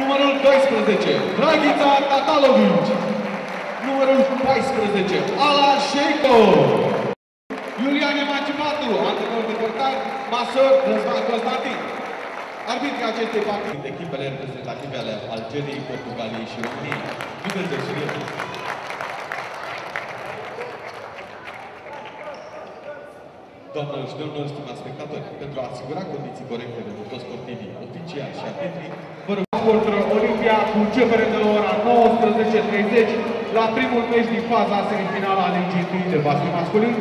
Numărul 12, Dragița Tatalovici. Numărul 14, Alan Șeico. Iulian Emancipatu, antrenor de portar, masor Răzvan Constantin. Arbitrii acestei partide, echipele reprezentative ale Algeriei, Portugaliei și României. Bineînțeles și eu. Doamnelor și domnilor, stimați spectatori, pentru a asigura condiții corecte de toți sportivii, oficiali și arbitrii, vă rog contra Olimpia cu începere de la ora 19.30 la primul meci din faza semifinală a Ligii de basket masculin.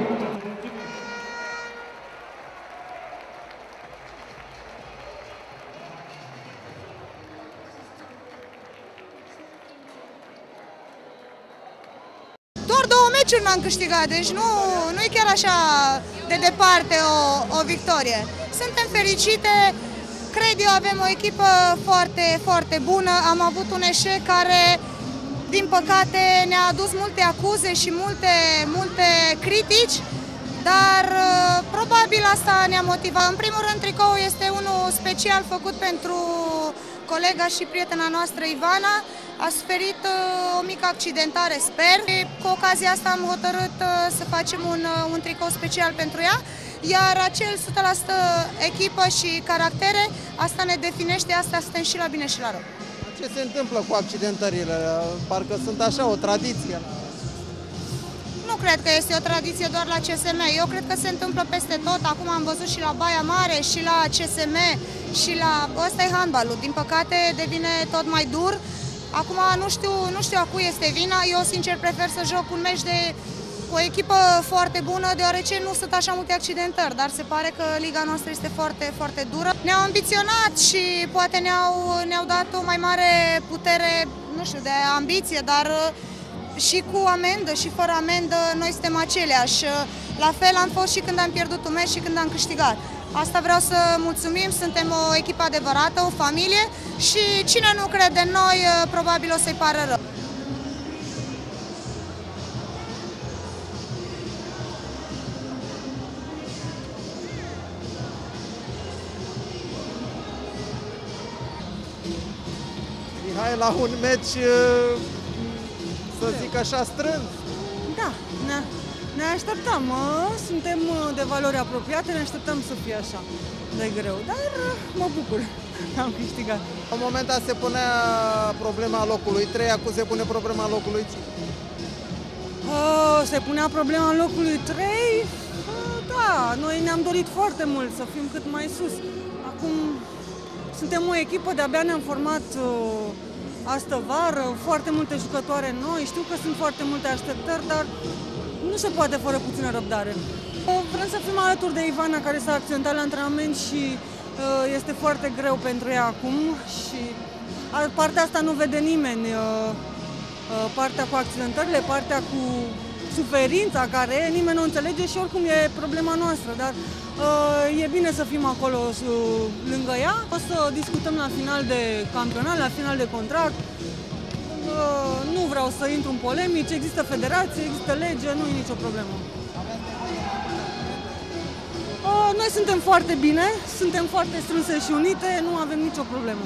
Doar două meciuri n-am câștigat, deci nu, nu e chiar așa de departe o, o victorie. Suntem fericite, cred eu avem o echipă foarte, foarte bună. Am avut un eșec care, din păcate, ne-a adus multe acuze și multe, multe critici, dar uh, probabil asta ne-a motivat. În primul rând, tricoul este unul special făcut pentru colega și prietena noastră Ivana. A suferit uh, o mică accidentare, sper. Cu ocazia asta am hotărât uh, să facem un, uh, un tricou special pentru ea, iar acel 100% echipă și caractere, asta ne definește, asta suntem și la bine și la rău. Ce se întâmplă cu accidentările? Parcă sunt așa o tradiție. Nu cred că este o tradiție doar la CSM, eu cred că se întâmplă peste tot. Acum am văzut și la Baia Mare, și la CSM, și la... Ăsta e handbalul, din păcate devine tot mai dur. Acum nu știu, nu știu a cui este vina, eu sincer prefer să joc un meci de o echipă foarte bună, deoarece nu sunt așa multe accidentări, dar se pare că liga noastră este foarte, foarte dură. Ne-au ambiționat și poate ne-au ne, -au, dat o mai mare putere, nu știu, de ambiție, dar și cu amendă și fără amendă noi suntem aceleași. La fel am fost și când am pierdut un meci și când am câștigat. Asta vreau să mulțumim, suntem o echipă adevărată, o familie și cine nu crede în noi, probabil o să-i pară rău. Mihai, la un meci, să zic așa, strâns. Da, ne, ne așteptam. Suntem de valori apropiate, ne așteptăm să fie așa de greu, dar mă bucur că am câștigat. La un moment dat se punea problema locului 3, acum se pune problema locului 5. Uh, se punea problema locului 3? Uh, da, noi ne-am dorit foarte mult să fim cât mai sus. Acum suntem o echipă, de-abia ne-am format uh, astă vară, foarte multe jucătoare noi, știu că sunt foarte multe așteptări, dar nu se poate fără puțină răbdare. Vrem să fim alături de Ivana care s-a accidentat la antrenament și uh, este foarte greu pentru ea acum și partea asta nu vede nimeni, uh, uh, partea cu accidentările, partea cu suferința care e, nimeni nu înțelege și oricum e problema noastră, dar uh, e bine să fim acolo uh, lângă ea. O să discutăm la final de campionat, la final de contract. Uh, nu vreau să intru în polemici, există federație, există lege, nu e nicio problemă. Uh, noi suntem foarte bine, suntem foarte strânse și unite, nu avem nicio problemă.